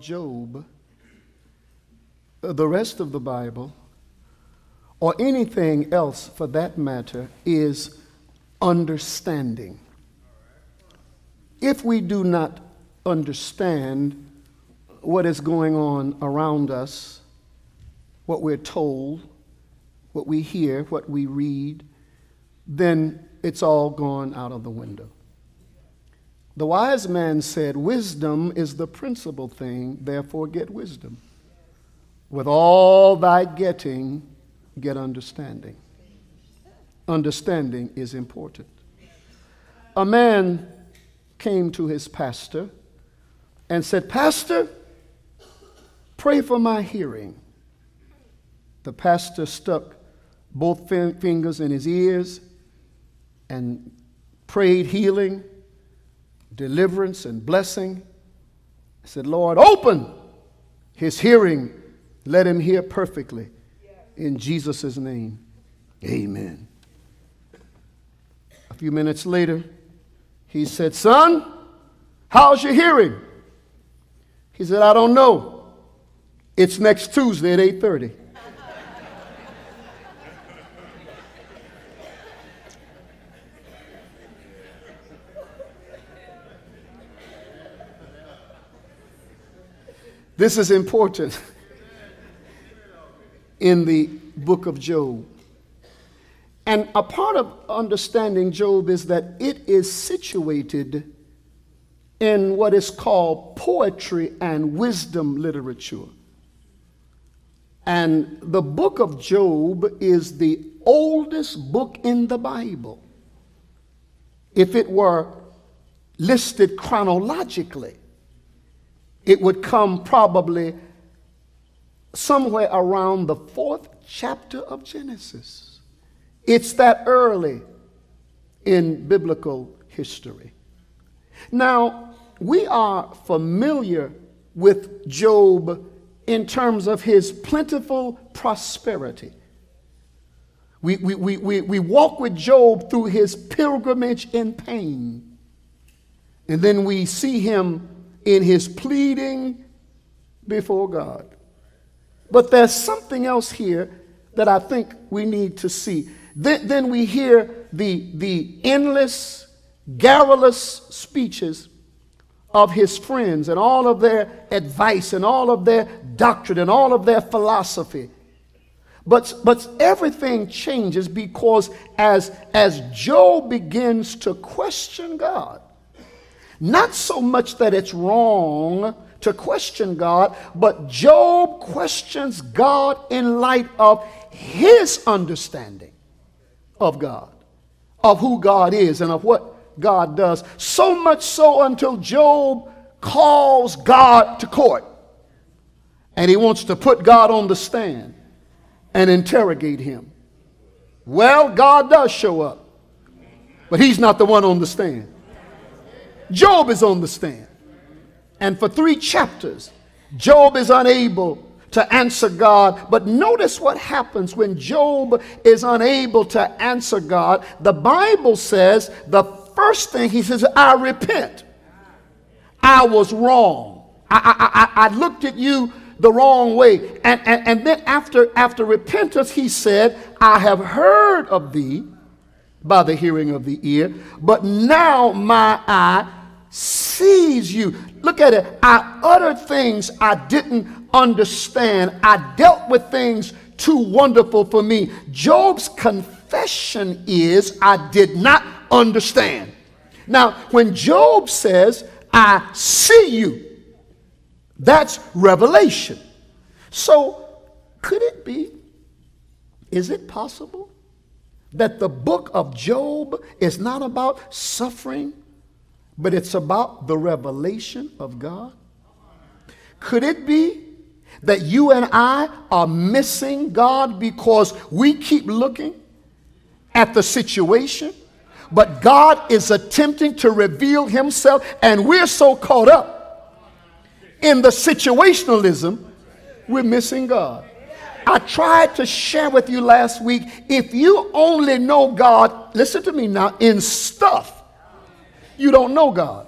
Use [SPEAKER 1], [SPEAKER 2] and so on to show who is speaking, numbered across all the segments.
[SPEAKER 1] Job, the rest of the Bible, or anything else for that matter, is understanding. If we do not understand what is going on around us, what we're told, what we hear, what we read, then it's all gone out of the window. The wise man said, Wisdom is the principal thing, therefore get wisdom. With all thy getting, get understanding. Understanding is important. A man came to his pastor and said, Pastor, pray for my hearing. The pastor stuck both fingers in his ears and prayed healing, deliverance, and blessing. I said, Lord, open his hearing. Let him hear perfectly. In Jesus' name, amen. A few minutes later, he said, Son, how's your hearing? He said, I don't know. It's next Tuesday at 8:30. This is important in the book of Job. And a part of understanding Job is that it is situated in what is called poetry and wisdom literature. And the book of Job is the oldest book in the Bible. If it were listed chronologically, it would come probably somewhere around the fourth chapter of Genesis. It's that early in biblical history. Now, we are familiar with Job in terms of his plentiful prosperity. We, we, we, we, we walk with Job through his pilgrimage in pain. And then we see him in his pleading before God. But there's something else here that I think we need to see. Then, then we hear the, the endless, garrulous speeches of his friends and all of their advice and all of their doctrine and all of their philosophy. But, but everything changes because as, as Job begins to question God, not so much that it's wrong to question God, but Job questions God in light of his understanding of God, of who God is, and of what God does. So much so until Job calls God to court. And he wants to put God on the stand and interrogate him. Well, God does show up, but he's not the one on the stand. Job is on the stand. And for three chapters, Job is unable to answer God. But notice what happens when Job is unable to answer God. The Bible says the first thing he says, I repent. I was wrong. I, I, I, I looked at you the wrong way. And, and, and then after, after repentance, he said, I have heard of thee by the hearing of the ear, but now my eye sees you. Look at it. I uttered things I didn't understand. I dealt with things too wonderful for me. Job's confession is I did not understand. Now, when Job says, I see you, that's revelation. So, could it be, is it possible that the book of Job is not about suffering but it's about the revelation of God? Could it be that you and I are missing God because we keep looking at the situation, but God is attempting to reveal Himself, and we're so caught up in the situationalism, we're missing God. I tried to share with you last week if you only know God, listen to me now, in stuff you don't know God.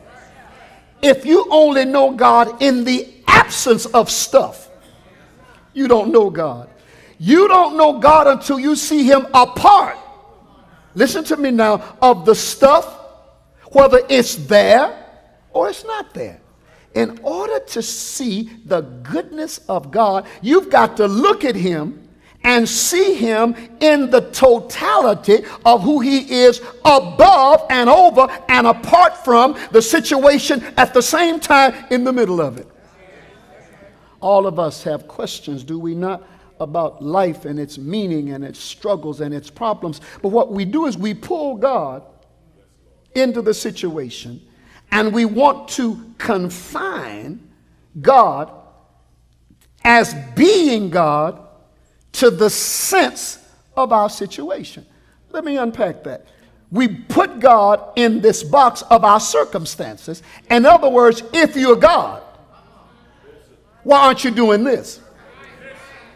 [SPEAKER 1] if you only know God in the absence of stuff, you don't know God. You don't know God until you see Him apart. Listen to me now of the stuff, whether it's there or it's not there. In order to see the goodness of God, you've got to look at Him and see him in the totality of who he is above and over and apart from the situation at the same time in the middle of it. All of us have questions, do we not, about life and its meaning and its struggles and its problems. But what we do is we pull God into the situation and we want to confine God as being God to the sense of our situation. Let me unpack that. We put God in this box of our circumstances. In other words, if you're God, why aren't you doing this?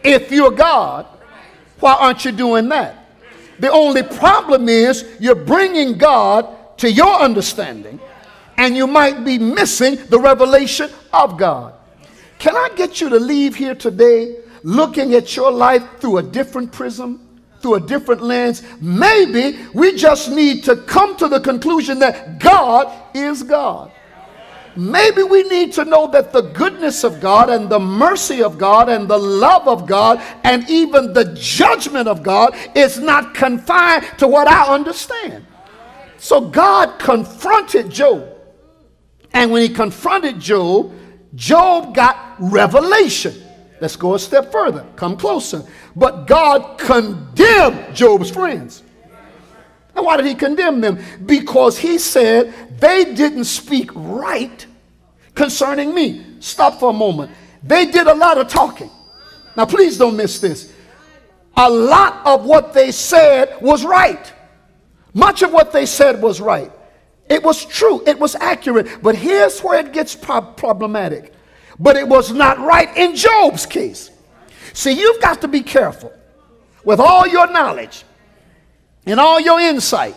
[SPEAKER 1] If you're God, why aren't you doing that? The only problem is you're bringing God to your understanding and you might be missing the revelation of God. Can I get you to leave here today looking at your life through a different prism, through a different lens, maybe we just need to come to the conclusion that God is God. Maybe we need to know that the goodness of God and the mercy of God and the love of God and even the judgment of God is not confined to what I understand. So God confronted Job. And when he confronted Job, Job got revelation. Let's go a step further. Come closer. But God condemned Job's friends. And why did he condemn them? Because he said they didn't speak right concerning me. Stop for a moment. They did a lot of talking. Now, please don't miss this. A lot of what they said was right. Much of what they said was right. It was true. It was accurate. But here's where it gets pro problematic. But it was not right in Job's case. See, you've got to be careful with all your knowledge and all your insight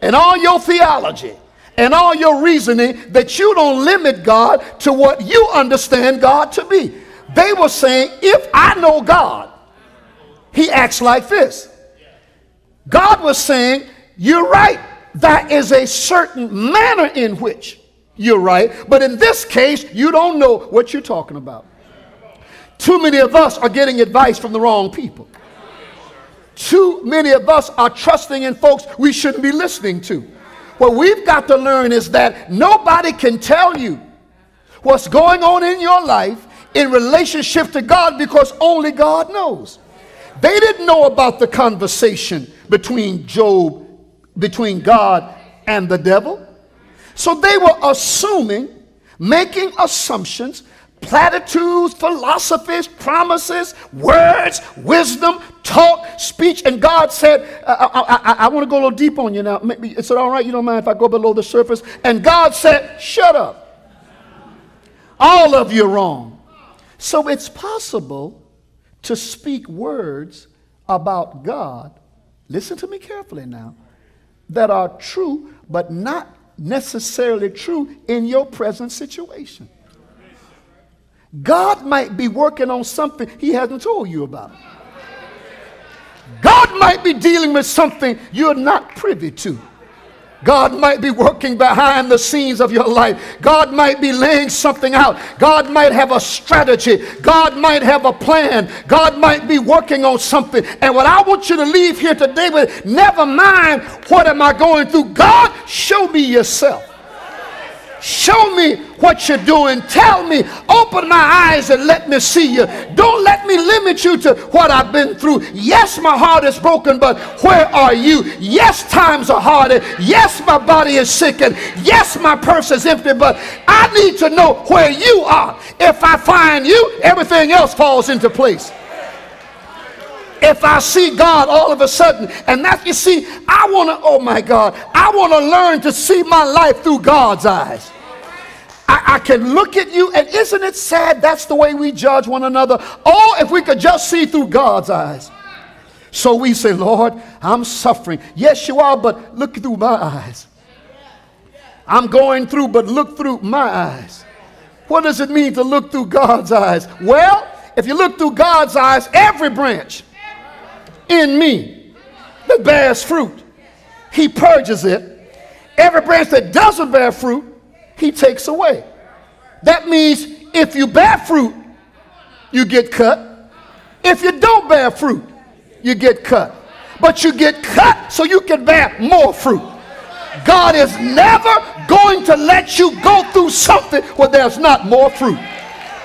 [SPEAKER 1] and all your theology and all your reasoning that you don't limit God to what you understand God to be. They were saying, if I know God, he acts like this. God was saying, you're right. That is a certain manner in which you're right. But in this case, you don't know what you're talking about. Too many of us are getting advice from the wrong people. Too many of us are trusting in folks we shouldn't be listening to. What we've got to learn is that nobody can tell you what's going on in your life in relationship to God because only God knows. They didn't know about the conversation between Job, between God and the devil. So they were assuming, making assumptions, platitudes, philosophies, promises, words, wisdom, talk, speech. And God said, I, I, I, I want to go a little deep on you now. Is it all right? You don't mind if I go below the surface? And God said, Shut up. All of you are wrong. So it's possible to speak words about God, listen to me carefully now, that are true but not necessarily true in your present situation. God might be working on something he hasn't told you about. God might be dealing with something you're not privy to. God might be working behind the scenes of your life. God might be laying something out. God might have a strategy. God might have a plan. God might be working on something. And what I want you to leave here today with, never mind what am I going through. God, show me yourself. Show me what you're doing. Tell me. Open my eyes and let me see you. Don't let me limit you to what I've been through. Yes, my heart is broken, but where are you? Yes, times are hard. Yes, my body is sick. And yes, my purse is empty, but I need to know where you are. If I find you, everything else falls into place if I see God all of a sudden. And that, you see, I want to, oh my God, I want to learn to see my life through God's eyes. I, I, can look at you, and isn't it sad that's the way we judge one another? Oh, if we could just see through God's eyes. So we say, Lord, I'm suffering. Yes, you are, but look through my eyes. I'm going through, but look through my eyes. What does it mean to look through God's eyes? Well, if you look through God's eyes, every branch in me that bears fruit, He purges it. Every branch that doesn't bear fruit, He takes away. That means if you bear fruit, you get cut. If you don't bear fruit, you get cut. But you get cut so you can bear more fruit. God is never going to let you go through something where there's not more fruit.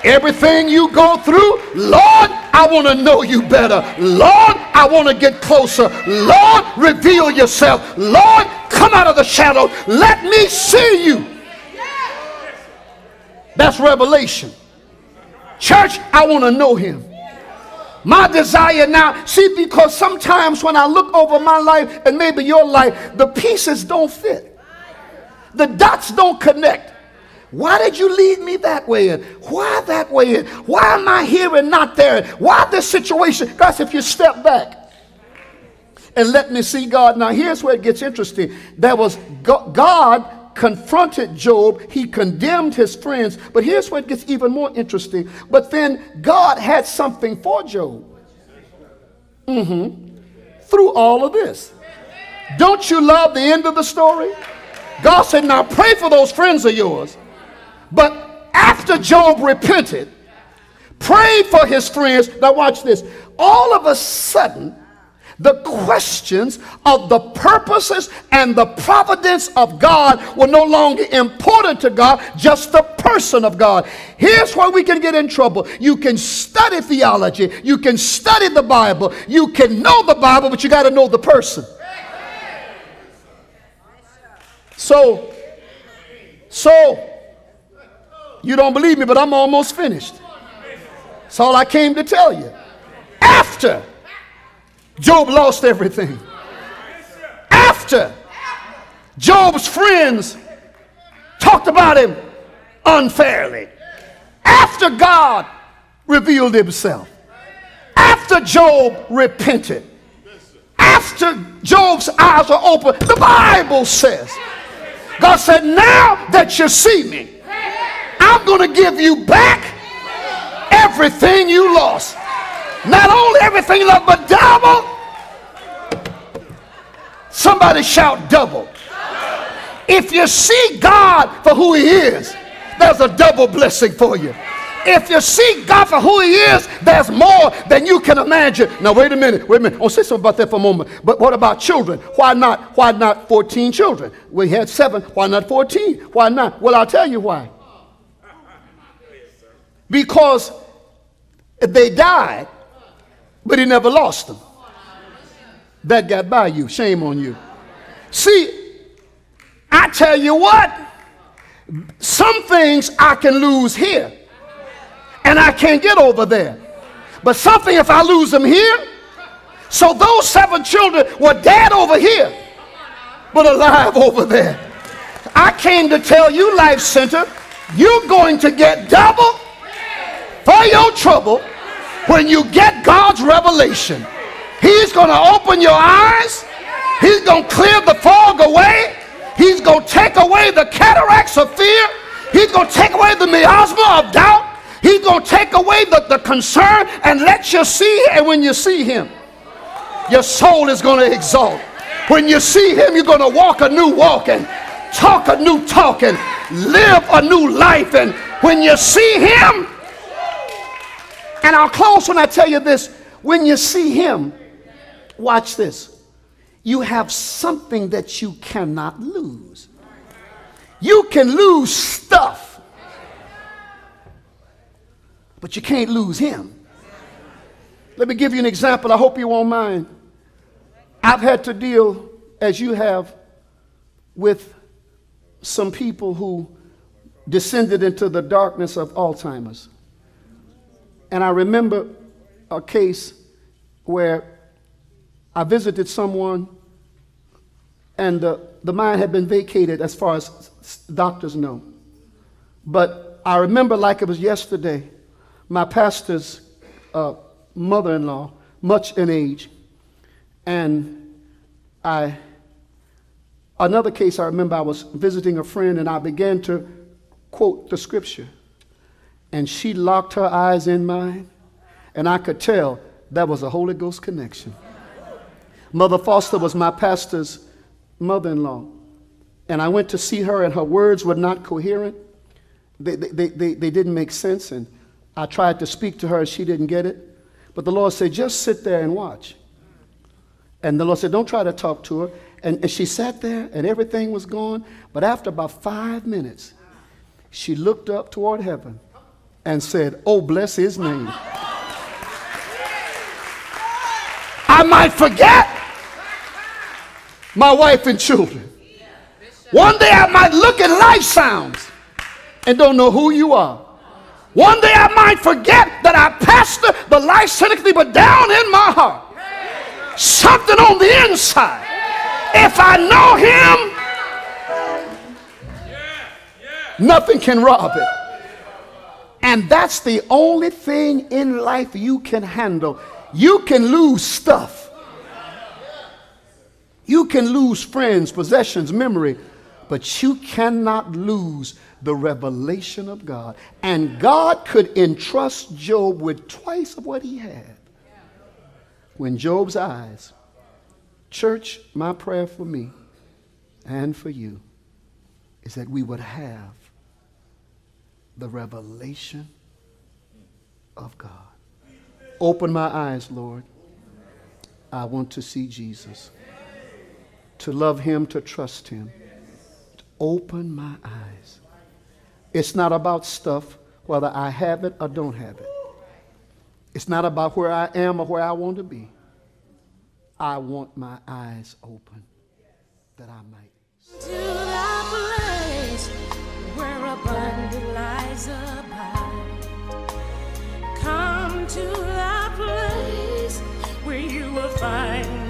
[SPEAKER 1] Everything you go through, Lord, I want to know you better. Lord, I want to get closer. Lord, reveal yourself. Lord, come out of the shadow. Let me see you. That's revelation. Church, I want to know him. My desire now, see, because sometimes when I look over my life and maybe your life, the pieces don't fit, the dots don't connect. Why did you lead me that way? And why that way? And why am I here and not there? Why this situation? Guys, if you step back and let me see God. Now, here's where it gets interesting. There was God confronted Job, he condemned his friends. But here's where it gets even more interesting. But then God had something for Job. Mm-hmm. Through all of this. Don't you love the end of the story? God said, Now pray for those friends of yours. But after Job repented, prayed for his friends, now watch this. All of a sudden, the questions of the purposes and the providence of God were no longer important to God, just the person of God. Here's where we can get in trouble. You can study theology, you can study the Bible, you can know the Bible, but you got to know the person. So, so, you don't believe me, but I'm almost finished. That's all I came to tell you. After Job lost everything. After Job's friends talked about him unfairly. After God revealed himself. After Job repented. After Job's eyes are open. The Bible says, God said, now that you see me, I'm going to give you back everything you lost. Not only everything love, but double. Somebody shout double. If you see God for who he is, there's a double blessing for you. If you see God for who he is, there's more than you can imagine. Now wait a minute, wait a minute. I'll say something about that for a moment. But what about children? Why not? Why not 14 children? We had seven. Why not 14? Why not? Well, I'll tell you why. Because they died but he never lost them. That got by you. Shame on you. See, I tell you what, some things I can lose here and I can't get over there. But something, if I lose them here, so those seven children were dead over here, but alive over there. I came to tell you, Life Center, you're going to get double for your trouble when you get God's revelation, He's going to open your eyes. He's going to clear the fog away. He's going to take away the cataracts of fear. He's going to take away the miasma of doubt. He's going to take away the, the concern and let you see. And when you see Him, your soul is going to exalt. When you see Him, you're going to walk a new walk and talk a new talk and live a new life. And when you see Him, and I'll close when I tell you this. When you see him, watch this. You have something that you cannot lose. You can lose stuff, but you can't lose him. Let me give you an example. I hope you won't mind. I've had to deal, as you have, with some people who descended into the darkness of Alzheimer's. And I remember a case where I visited someone and uh, the mind had been vacated as far as doctors know. But I remember like it was yesterday, my pastor's uh, mother in law, much in age, and I Another case I remember I was visiting a friend and I began to quote the scripture. And she locked her eyes in mine, and I could tell that was a Holy Ghost connection. Mother Foster was my pastor's mother in law. And I went to see her, and her words were not coherent. They, they, they, they didn't make sense. And I tried to speak to her, she didn't get it. But the Lord said, just sit there and watch. And the Lord said, don't try to talk to her. And, and she sat there, and everything was gone. But after about five minutes, she looked up toward heaven and said, Oh, bless his name. I might forget my wife and children. One day I might look at life sounds and don't know who you are. One day I might forget that I pastor the life technically, but down in my heart, something on the inside. If I know him, nothing can rob it. And that's the only thing in life you can handle. You can lose stuff. You can lose friends, possessions, memory, but you cannot lose the revelation of God. And God could entrust Job with twice of what he had. When Job's eyes, church, my prayer for me and for you is that we would have the revelation of God. Open my eyes, Lord. I want to see Jesus, to love him, to trust him. To open my eyes. It's not about stuff, whether I have it or don't have it. It's not about where I am or where I want to be. I want my eyes open that I might. Come to the place where you will find